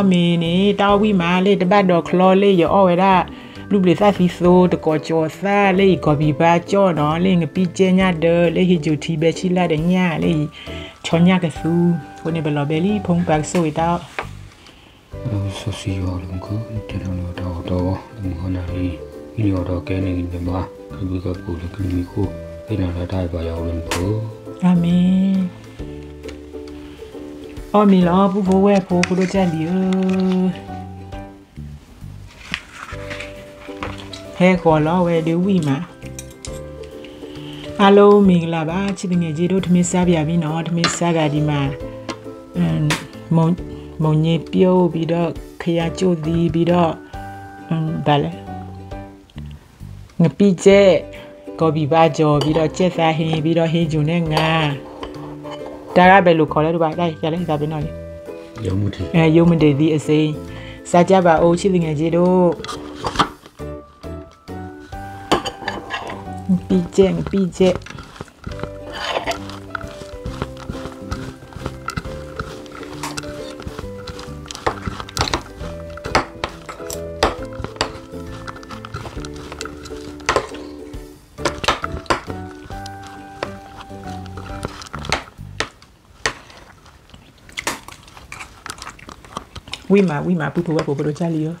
အမီနီတာဝီမာလေတပတ်တော်ခလောလေရောအော်ဝဲတာလူပလစစီဆိုတကောကျော်ဆာလေကဘီဘာကျော်နော်လေငပီကျညာဒလေဟီဂျူတီဘချီလာဒညာလေချောညာကဆူကိုနေဘလဘယ်လီဖုန်ပတ်ဆိုတာဆစီယောလုံကတေရနောတော်တော်ဒီဟနာရီဒီရောတော်ကဲနေနေမှာဒီကပူလကနီကိုအနာရတာပါရောက်လုံဖို့အာမင်အော်မီလာပူဖိုးဝဲဖိုးကိုလိုချန်ဒီယဟဲခေါ်လာဝဲဒီဝီမှာအလုံးမင်္ဂလာပါချစ်သူငယ်ကြီးတို့ထမင်းစားပြပြီနော်ထမင်းစားကဒီမှာအမ်မုံမုံညေပြုတ်ပြီးတော့ခရကျို့သည်ပြီးတော့အမ်ဗါလဲငပိကျဲကော်ပီပါကြော်ပြီးတော့ကျက်စားဟင်းပြီးတော့ဟင်းဂျုံနဲ့ငါဒါကဘယ်လိုခေါ်လဲတို့ပါလိုက်ရလဲဒါပြင်တော့လေယုံမတီအဲယုံမတီဒီအစိမ်းစားကြပါဦးချစ်ငယ်ကြီးတို့ပြီးကျက်ပြီးကျက်我们我们不会为婆婆做料理哦。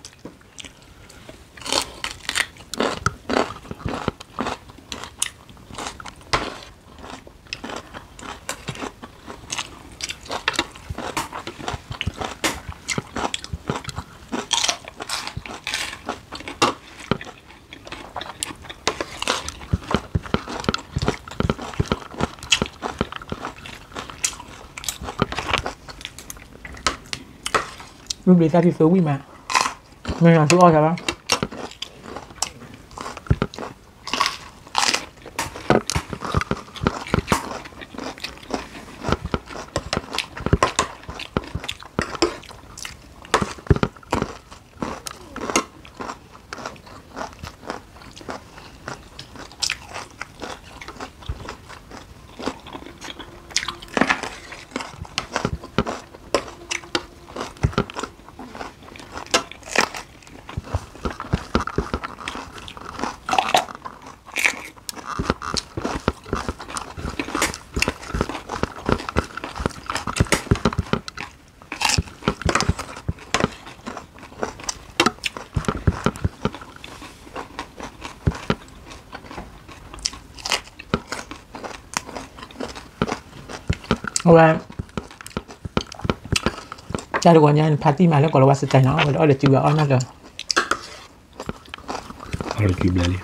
lúc đi ra thì sướng bị mà mình làm sướng oi thật Ahora, ya lo guañan el pati malo con lo vas a tener, ¿no? Ahora tú vas a no lo. Ahora tú, Blali.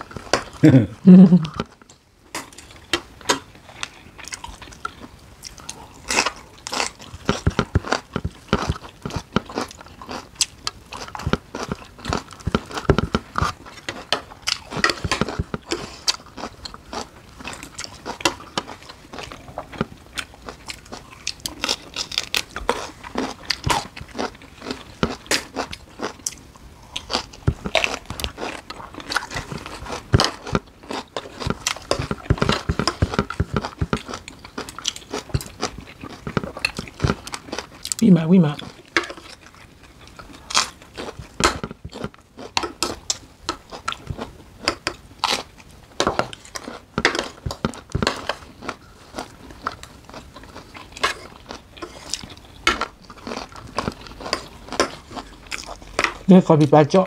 Oui, bah oui, bah. Nel capipaccio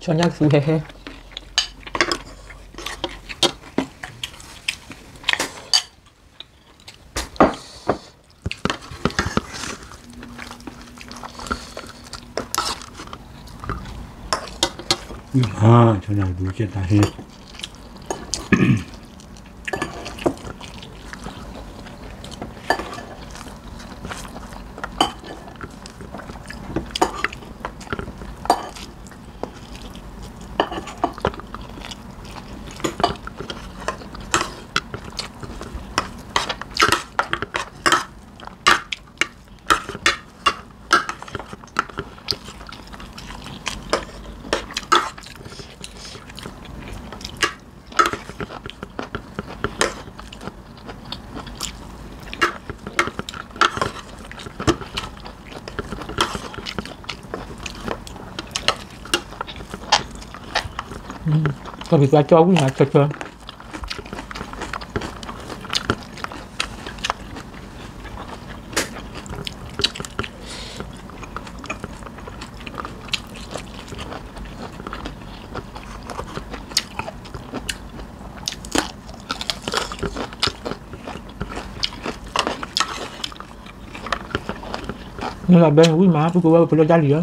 저녁 후회해. 아, 저녁 물게 다시. con vịt ba cho cũng ngạt thật rồi nên là bên quý má tôi cũng phải lo gia đình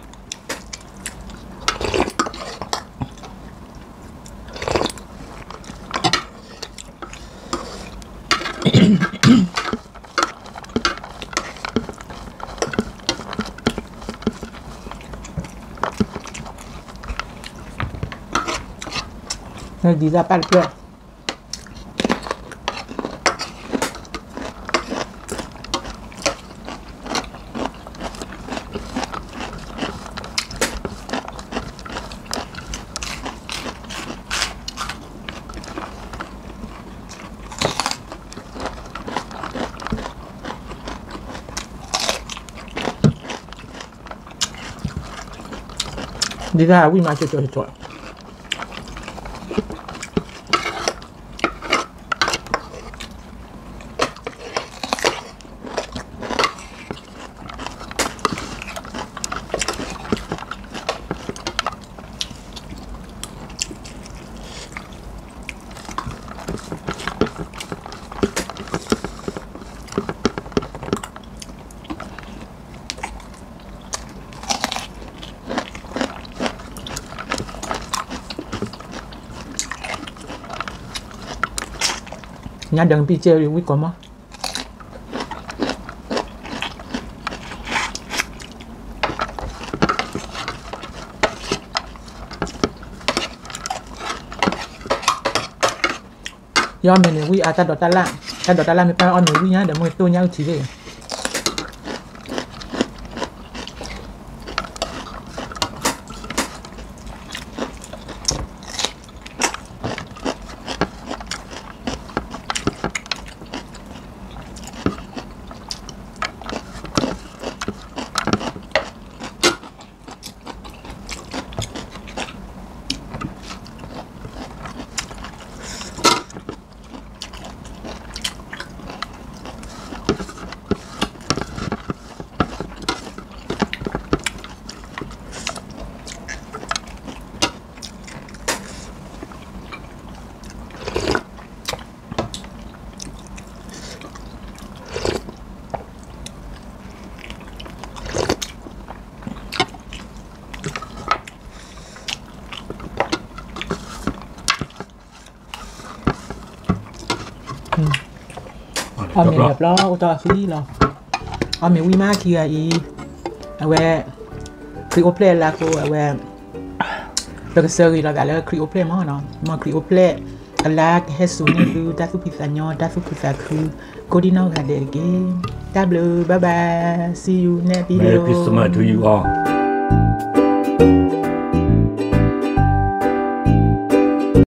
đi đi ra ra Palette. 네가 우리 cho 좋아 좋아. nhá đừng bị chơi quý con mất do mình quý à ta đọt ta lạ ta đọt ta lạ mình phải on quý nhá để mọi tôi nhau chỉ về ออเมแ컵이랍라오다흘리러า매ม마키야이왜그리고플ียอีอแวรคลลาก้วก็เซอร์ีล้วก็แล้วครีโอเพลมกเนาะมาครีโอเพลอันลรกเฮสูนี่คือดัสุพิซานยอดัสุพิซาคือโกดินอกาเดเกดับเบิลบายบาย see you next video Merry Christmas to you all